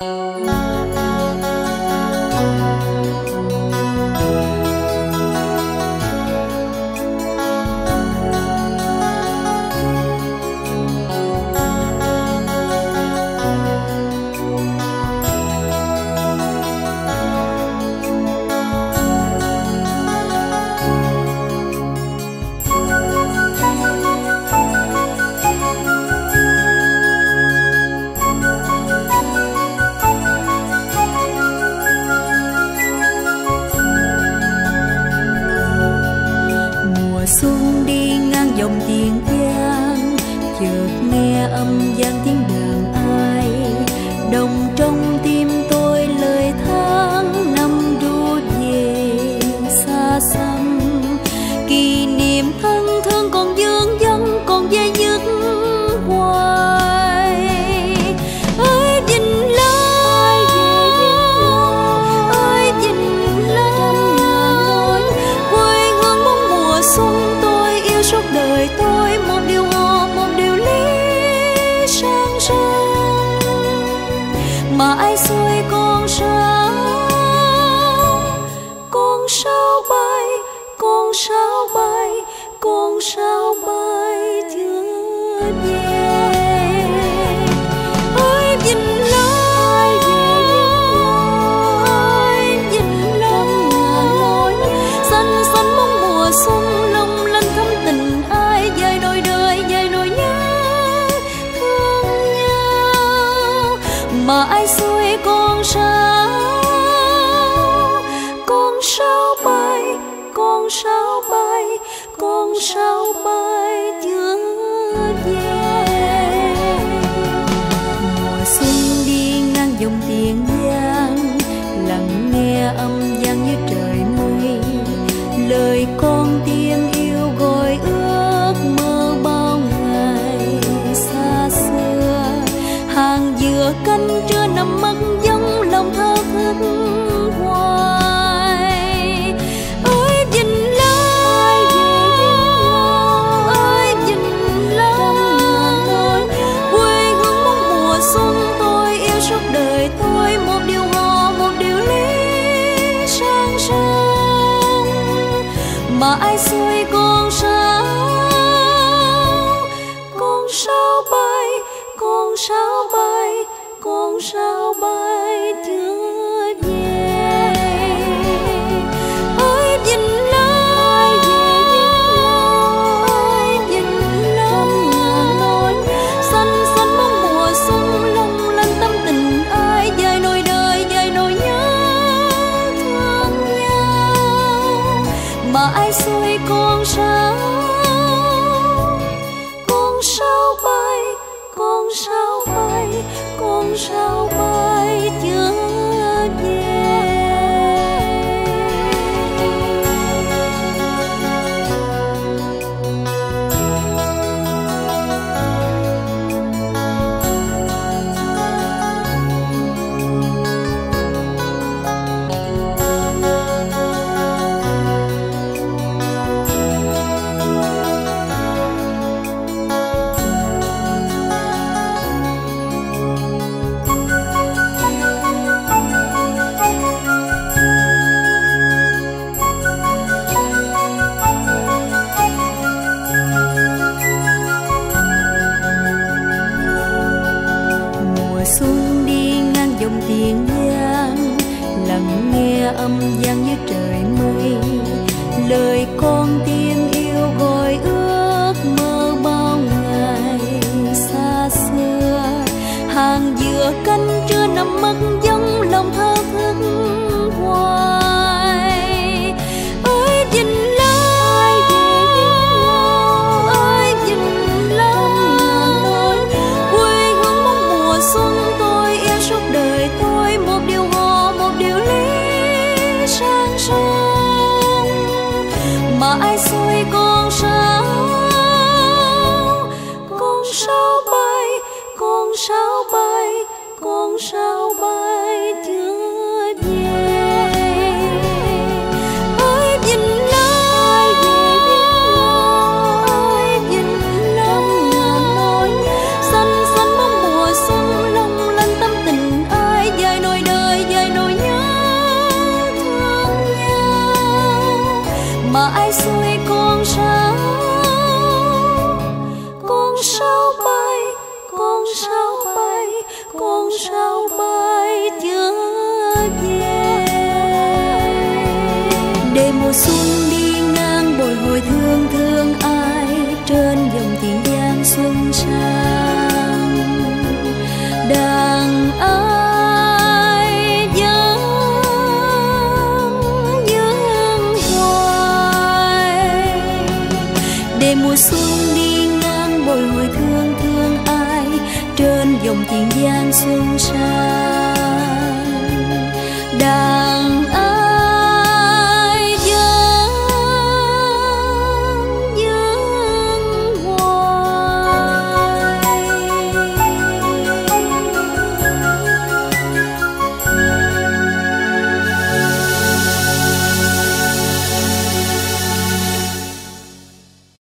Música dòng tiền giang chợt nghe âm gian tiếng sao bay con sao bay con sao bay chưa về ơi vinh lối ơi vinh lối. Xanh xanh bóng mùa xuân long lanh thắm tình ai dài đôi đời dài nỗi nhớ thương nhau. Mà ai xui con sao con sao bay, con sao bay chưa về mùa xuân đi ngang dòng tiền giang, lặng nghe âm vang như trời mây. Lời con tiên ai xuôi con sao con sao bay con sao bay con sao bay thương mà ai xuôi con sao con sao bay con sao bay con sao bay. âm vang như trời mây. Lời con tim yêu gọi ước mơ bao ngày xa xưa. Hàng dừa cánh chưa nằm mất mãi xuôi con sao con sao bay con sao bay con sao Con sao bay chưa về để mùa xuân đi ngang bồi hồi thương thương ai trên dòng tiền giang xuân sang. Đàn ai hoài. Để mùa xuân đi ngang bồi hồi